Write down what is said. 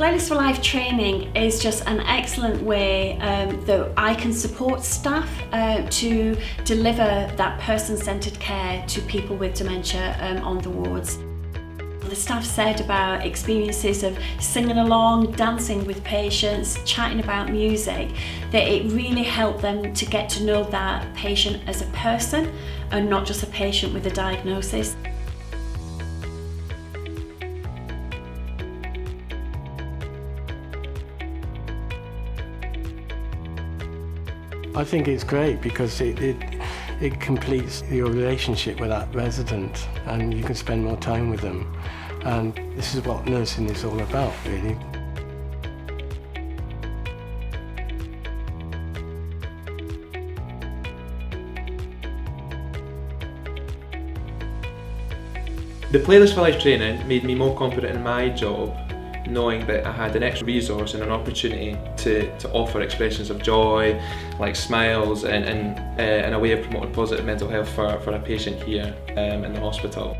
Playlist for Life training is just an excellent way um, that I can support staff uh, to deliver that person-centred care to people with dementia um, on the wards. The staff said about experiences of singing along, dancing with patients, chatting about music, that it really helped them to get to know that patient as a person and not just a patient with a diagnosis. I think it's great because it, it, it completes your relationship with that resident and you can spend more time with them. And this is what nursing is all about, really. The Playlist for Life training made me more confident in my job knowing that I had an extra resource and an opportunity to, to offer expressions of joy, like smiles, and, and, uh, and a way of promoting positive mental health for, for a patient here um, in the hospital.